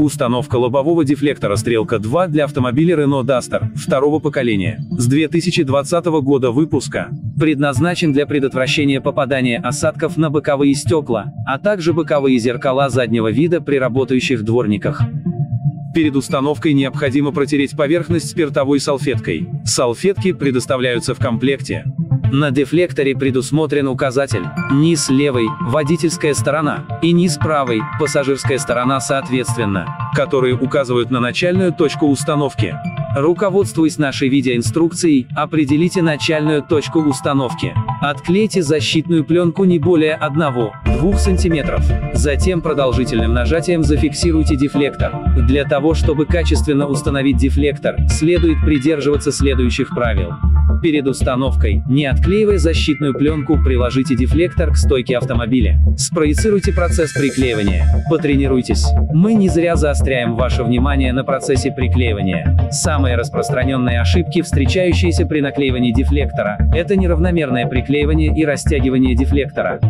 Установка лобового дефлектора «Стрелка 2» для автомобиля Renault Duster второго поколения с 2020 года выпуска предназначен для предотвращения попадания осадков на боковые стекла, а также боковые зеркала заднего вида при работающих дворниках. Перед установкой необходимо протереть поверхность спиртовой салфеткой. Салфетки предоставляются в комплекте. На дефлекторе предусмотрен указатель «Низ левой, водительская сторона» и «Низ правой, пассажирская сторона» соответственно, которые указывают на начальную точку установки. Руководствуясь нашей видеоинструкцией, определите начальную точку установки. Отклейте защитную пленку не более 1-2 см. Затем продолжительным нажатием зафиксируйте дефлектор. Для того, чтобы качественно установить дефлектор, следует придерживаться следующих правил. Перед установкой, не отклеивая защитную пленку, приложите дефлектор к стойке автомобиля. Спроецируйте процесс приклеивания. Потренируйтесь. Мы не зря заостряем ваше внимание на процессе приклеивания. Самые распространенные ошибки, встречающиеся при наклеивании дефлектора, это неравномерное приклеивание и растягивание дефлектора.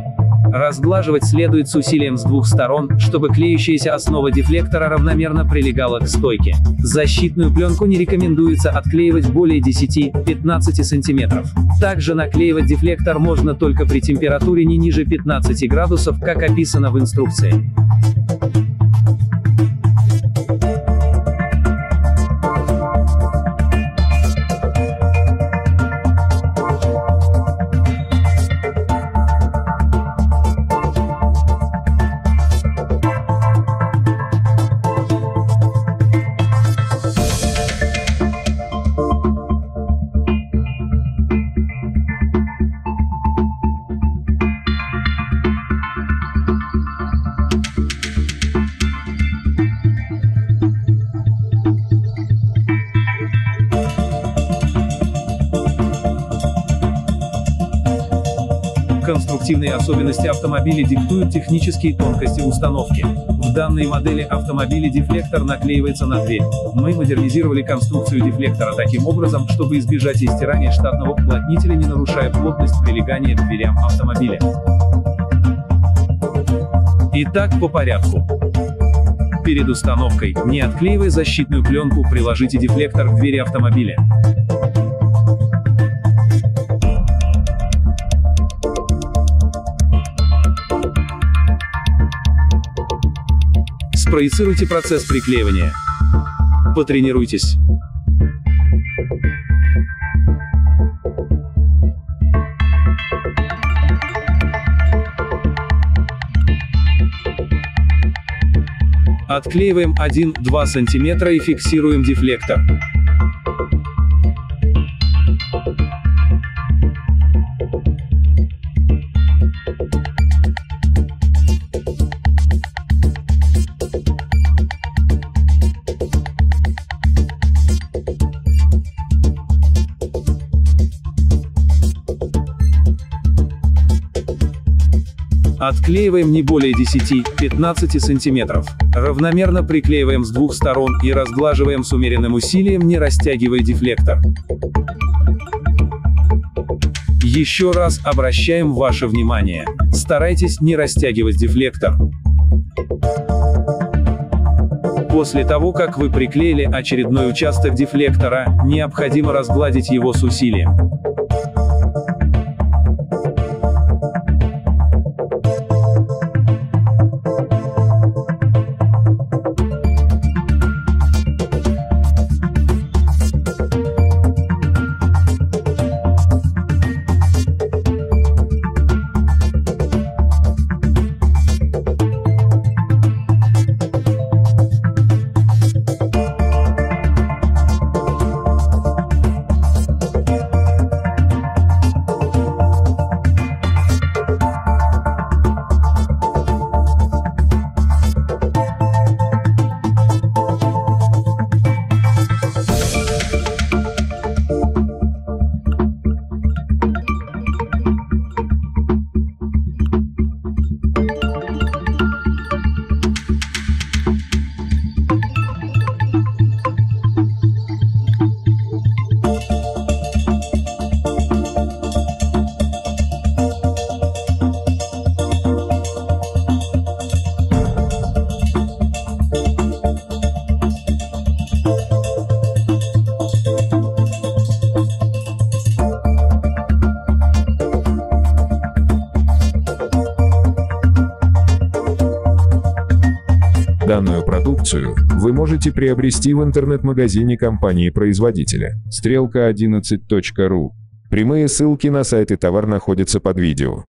Разглаживать следует с усилием с двух сторон, чтобы клеющаяся основа дефлектора равномерно прилегала к стойке. Защитную пленку не рекомендуется отклеивать более 10-15 см. Также наклеивать дефлектор можно только при температуре не ниже 15 градусов, как описано в инструкции. Конструктивные особенности автомобиля диктуют технические тонкости установки. В данной модели автомобиля дефлектор наклеивается на дверь. Мы модернизировали конструкцию дефлектора таким образом, чтобы избежать истирания штатного уплотнителя, не нарушая плотность прилегания к дверям автомобиля. Итак, по порядку. Перед установкой, не отклеивая защитную пленку, приложите дефлектор к двери автомобиля. Спроецируйте процесс приклеивания. Потренируйтесь. Отклеиваем 1-2 см и фиксируем дефлектор. Отклеиваем не более 10-15 см. Равномерно приклеиваем с двух сторон и разглаживаем с умеренным усилием, не растягивая дефлектор. Еще раз обращаем ваше внимание. Старайтесь не растягивать дефлектор. После того, как вы приклеили очередной участок дефлектора, необходимо разгладить его с усилием. Продукцию вы можете приобрести в интернет-магазине компании-производителя стрелка11.ру. Прямые ссылки на сайт и товар находятся под видео.